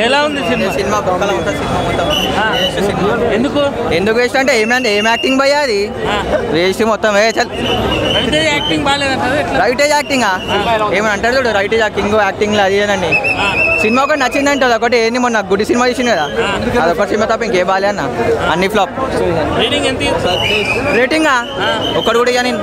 ఎలా ఉంది cinema? Cinema బొక్కల ఉంటుంది సినిమా మొత్తం. ఎందుకు? ఎందుకు వేస్ట్ అంటే ఏమంటే ఏం యాక్టింగ్ భయ్యా అది? వేస్ట్ మొత్తం ఏ చల్. యాక్టింగ్ రైటేజ్ యాక్టింగ్ ఏమని అంటారు చూడు రైటేజ్ యాక్టింగ్ యాక్టింగ్ అది ఇదేనండి సినిమా ఒకటి నచ్చిందంటే అదొకటి ఏంది మొన్న గుడి సినిమా తీసింది కదా? అదొకటి సినిమా తప్ప ఇంకే బాలే అన్న. అన్ని ఫ్లాప్ రేటింగ్ ఎంత? రేటింగా ఆ. కూడా ఇక నేను.